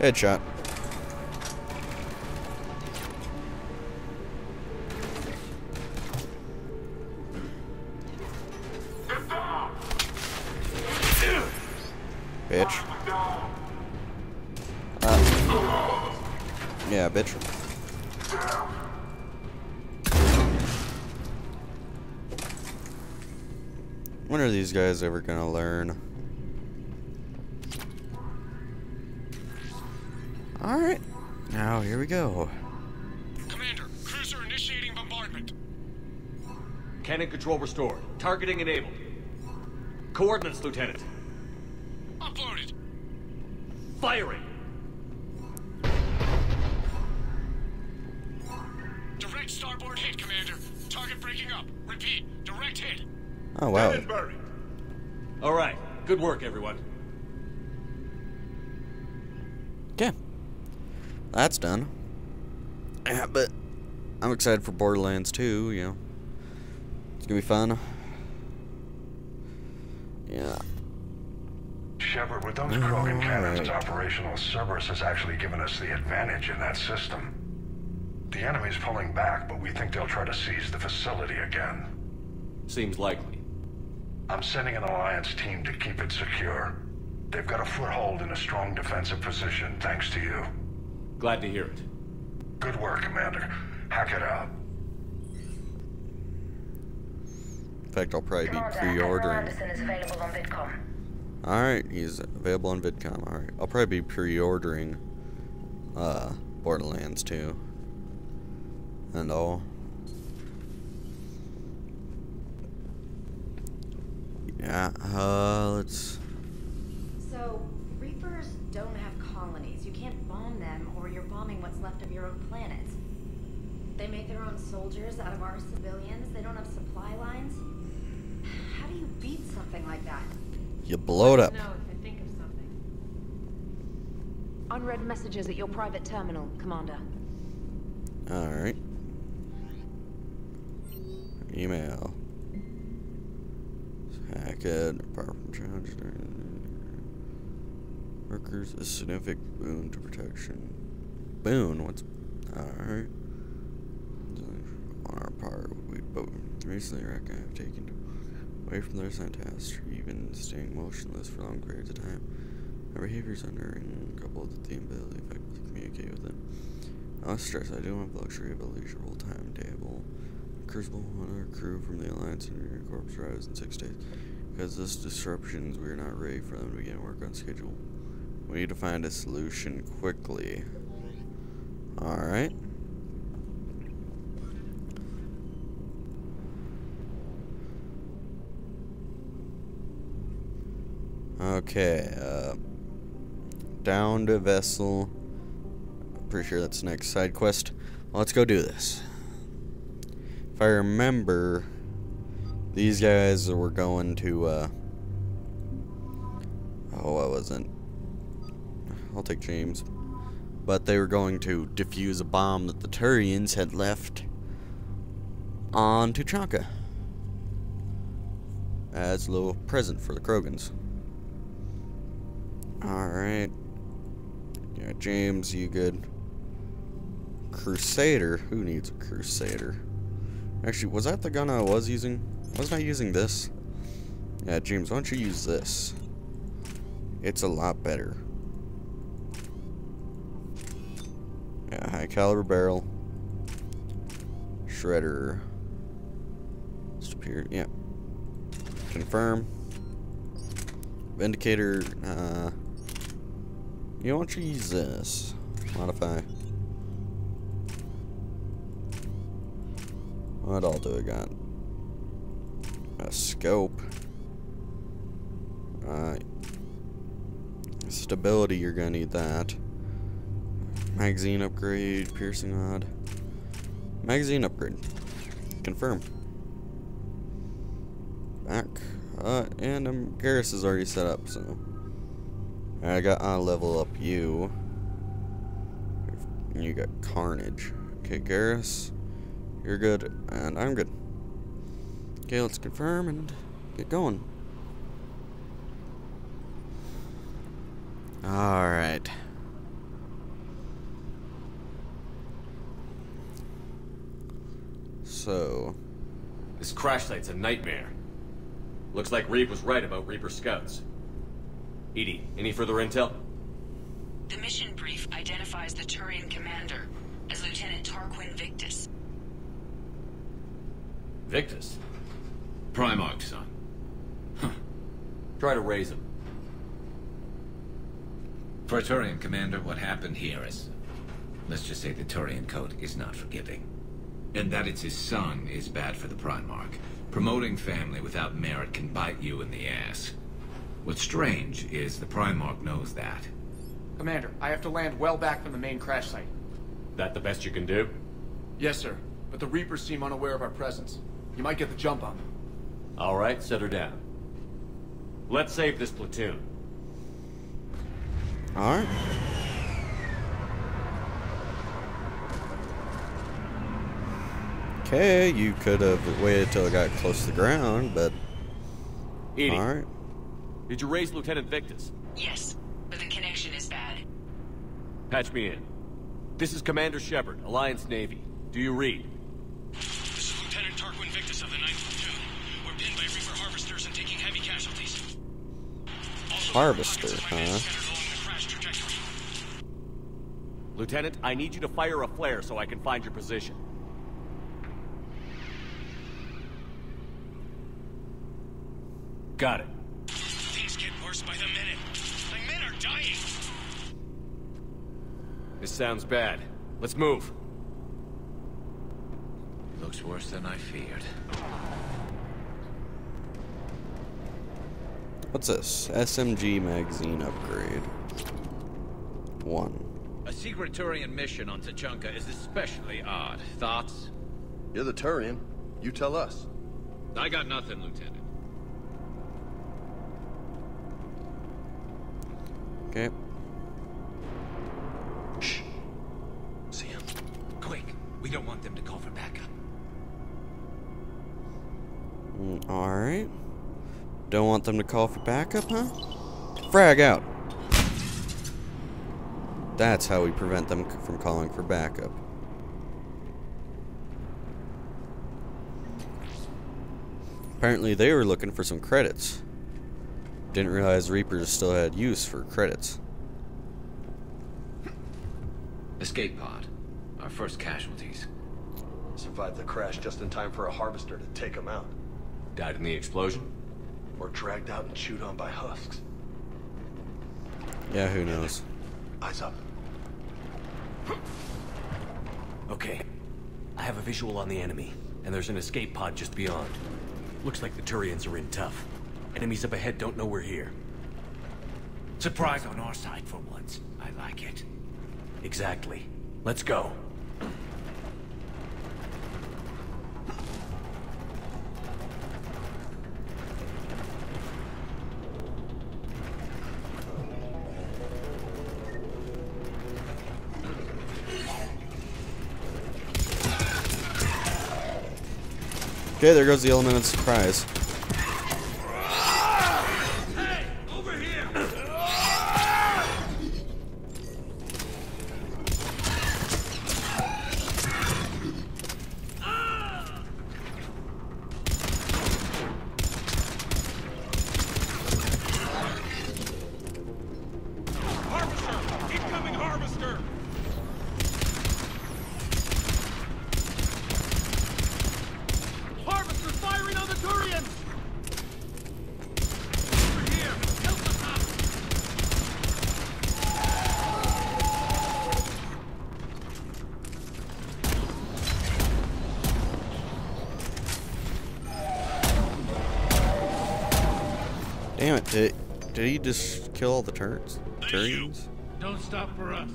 Headshot. Bitch. Uh, yeah, bitch. When are these guys ever gonna learn? Alright. Now, here we go. Commander, cruiser initiating bombardment. Cannon control restored. Targeting enabled. Coordinates, Lieutenant. Uploaded. Firing! Direct starboard hit, Commander. Target breaking up. Repeat, direct hit. Oh, wow. All right. Good work, everyone. That's done. Yeah, but I'm excited for Borderlands 2, you know. It's gonna be fun. Yeah. Shepard, with those Krogan cannons operational, Cerberus has actually given us the advantage in that system. The enemy's pulling back, but we think they'll try to seize the facility again. Seems likely. I'm sending an Alliance team to keep it secure. They've got a foothold in a strong defensive position, thanks to you. Glad to hear it. Good work, Commander. Hack it out. In fact, I'll probably be Commander, Admiral pre-ordering. Anderson is available on VidCom. Alright, he's available on VidCom. Alright, I'll probably be pre-ordering uh, Borderlands 2. And all. Yeah, uh, let's... left of your own planet. They make their own soldiers out of our civilians. They don't have supply lines. How do you beat something like that? You blow it up. No, if I think of something. Unread messages at your private terminal, Commander. Alright. Email. Hack it. Apart from charge. Workers a significant boon to protection. Boon? What's. Alright. On our part, we both recently reckon have taken away from their assigned tasks, even staying motionless for long periods of time. Our behaviors under and coupled with the ability to effectively communicate with them. No stress, I do have the luxury of a leisurable timetable. Crucible, one our crew from the Alliance and your corpse arrives in six days. Because this disruptions, we are not ready for them to begin work on schedule. We need to find a solution quickly. Alright. Okay, uh, down to vessel. Pretty sure that's the next side quest. Let's go do this. If I remember, these guys were going to, uh, oh, I wasn't. I'll take James. But they were going to defuse a bomb that the Turians had left on Tuchanka as a little present for the Krogans. Alright. Yeah, James, you good? Crusader? Who needs a Crusader? Actually, was that the gun I was using? Wasn't I using this? Yeah, James, why don't you use this? It's a lot better. Yeah, high caliber barrel. Shredder. Disappeared. Yeah. Confirm. Vindicator. Uh, you want to use this? Modify. What all do I got? A scope. Uh, stability, you're gonna need that. Magazine upgrade, piercing rod. Magazine upgrade. Confirm. Back. Uh, and um, Garrus is already set up, so. I got on level up you. You got Carnage. Okay, Garrus. You're good, and I'm good. Okay, let's confirm and get going. Alright. So, This crash site's a nightmare. Looks like Reeve was right about Reaper scouts. EDI, any further intel? The mission brief identifies the Turian commander as Lieutenant Tarquin Victus. Victus. Primarch, son. Try to raise him. For a Turian commander, what happened here is... Let's just say the Turian code is not forgiving. And that it's his son is bad for the Primarch. Promoting family without merit can bite you in the ass. What's strange is the Primarch knows that. Commander, I have to land well back from the main crash site. That the best you can do? Yes, sir. But the Reapers seem unaware of our presence. You might get the jump on them. All right, set her down. Let's save this platoon. alright. Okay, you could have waited till it got close to the ground, but EDI, alright. did you raise Lieutenant Victus? Yes, but the connection is bad. Patch me in. This is Commander Shepard, Alliance Navy. Do you read? This is Lieutenant Tarquin Victus of the 9th Platoon. We're pinned by Reaper harvesters and taking heavy casualties. Also, Harvester, pockets of my huh? scattered along the crash trajectory. Lieutenant, I need you to fire a flare so I can find your position. Got it. Things get worse by the minute. My men are dying. This sounds bad. Let's move. Looks worse than I feared. What's this? SMG magazine upgrade. One. A secret Turian mission on Tuchanka is especially odd. Thoughts? You're the Turian. You tell us. I got nothing, Lieutenant. Okay. Shh. See him? Quick. We don't want them to call for backup. Mm, Alright. Don't want them to call for backup, huh? Frag out. That's how we prevent them from calling for backup. Apparently they were looking for some credits. Didn't realize Reapers still had use for credits. Escape pod. Our first casualties. Survived the crash just in time for a harvester to take them out. Died in the explosion? Or dragged out and chewed on by husks. Yeah, who knows? Eyes up. Okay. I have a visual on the enemy, and there's an escape pod just beyond. Looks like the Turians are in tough. Enemies up ahead don't know we're here. Surprise on our side for once. I like it. Exactly. Let's go. Okay, there goes the element of surprise. Did, did he just kill all the turns? Turians? Don't stop for us.